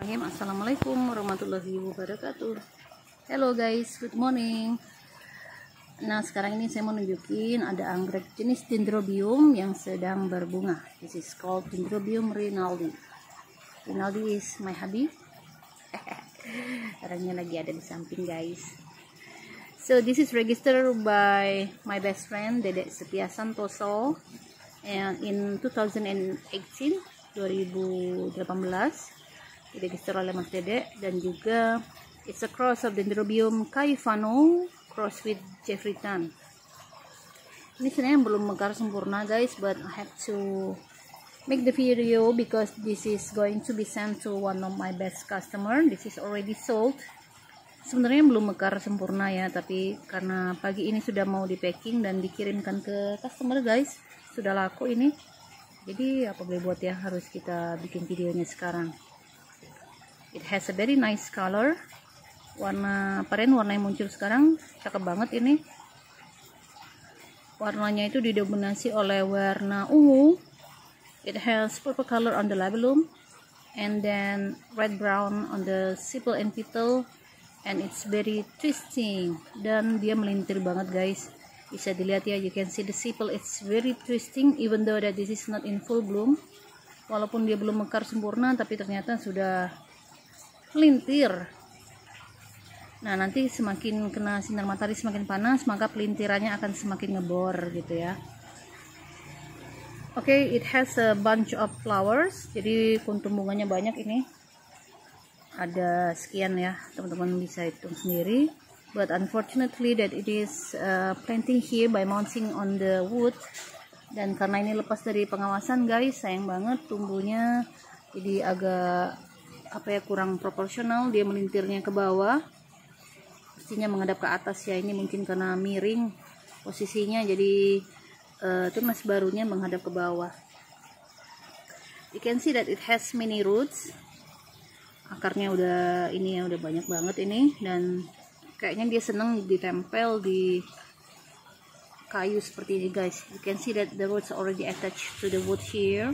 Assalamualaikum warahmatullahi wabarakatuh Hello guys, good morning Nah sekarang ini saya mau nunjukin ada anggrek jenis Dendrobium yang sedang berbunga This is called Dendrobium Rinaldi Rinaldi is my hubby Orangnya lagi ada di samping guys So this is registered by my best friend Dedek Setia Santoso And in 2018 2018 diregister oleh Mas Dede. Dan juga it's a cross of Dendrobium caifano cross with Jeffrey Tan. Ini sebenarnya belum mekar sempurna guys but I have to make the video because this is going to be sent to one of my best customer. This is already sold. Sebenarnya belum mekar sempurna ya tapi karena pagi ini sudah mau di packing dan dikirimkan ke customer guys sudah laku ini. Jadi apa boleh buat ya harus kita bikin videonya sekarang it has a very nice color. Warna paren warna yang muncul sekarang. Cakep banget ini. Warnanya itu didominasi oleh warna ungu. It has purple color on the labellum and then red brown on the sepal and petal. And it's very twisting. Dan dia melintir banget guys. Bisa dilihat ya you can see the sepal it's very twisting even though that this is not in full bloom. Walaupun dia belum mekar sempurna tapi ternyata sudah pelintir nah nanti semakin kena sinar matahari semakin panas maka pelintirannya akan semakin ngebor gitu ya. Oke okay, it has a bunch of flowers. Jadi kuntum bunganya banyak ini. Ada sekian ya teman-teman bisa hitung sendiri. But unfortunately that it is uh, planting here by mounting on the wood. Dan karena ini lepas dari pengawasan guys sayang banget tumbuhnya jadi agak apa ya kurang proporsional dia melintirnya ke bawah. Pastinya menghadap ke atas ya ini mungkin karena miring posisinya jadi uh, tunas barunya menghadap ke bawah. You can see that it has many roots. Akarnya udah ini ya udah banyak banget ini dan kayaknya dia seneng ditempel di kayu seperti ini guys. You can see that the roots already attached to the wood here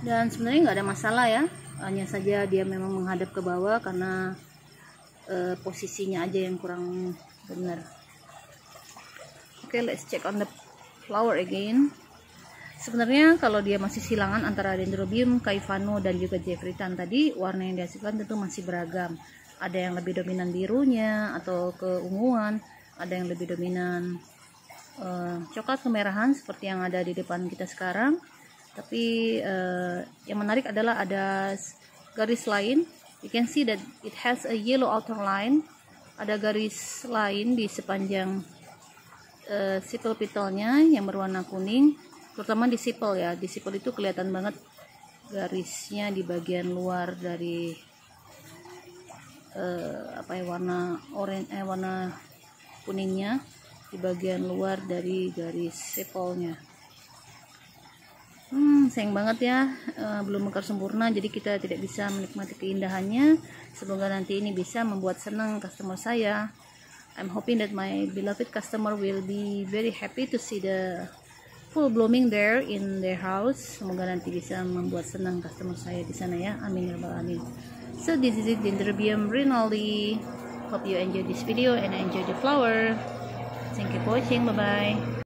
dan sebenarnya nggak ada masalah ya. Hanya saja dia memang menghadap ke bawah karena uh, posisinya aja yang kurang benar. Oke okay, let's check on the flower again. Sebenarnya kalau dia masih silangan antara dendrobium caivano dan juga jeffritan tadi warna yang dihasilkan tentu masih beragam. Ada yang lebih dominan birunya atau keunguan ada yang lebih dominan uh, coklat kemerahan seperti yang ada di depan kita sekarang tapi uh, yang menarik adalah ada garis lain. You can see that it has a yellow outer line. Ada garis lain di sepanjang uh, sipel petalnya yang berwarna kuning. Terutama di sipel ya. Di sipel itu kelihatan banget garisnya di bagian luar dari uh, apa ya warna orange eh warna kuningnya di bagian luar dari garis sepolnya Hmm, sayang banget ya, uh, belum mekar sempurna, jadi kita tidak bisa menikmati keindahannya. Semoga nanti ini bisa membuat senang customer saya. I'm hoping that my beloved customer will be very happy to see the full blooming there in their house. Semoga nanti bisa membuat senang customer saya di sana ya. Amin ya rabbal alamin. So this is it Dendrobium Rinaldi. Hope you enjoy this video and enjoy the flower. Thank you for watching. Bye bye.